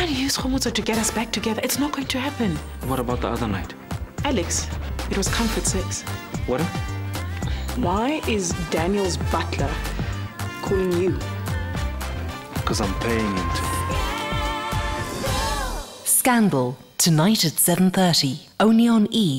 Trying to use Khomutso to get us back together. It's not going to happen. What about the other night? Alex, it was comfort sex. What? Why is Daniel's butler calling you? Because I'm paying him to. Scandal, tonight at 7.30, only on E!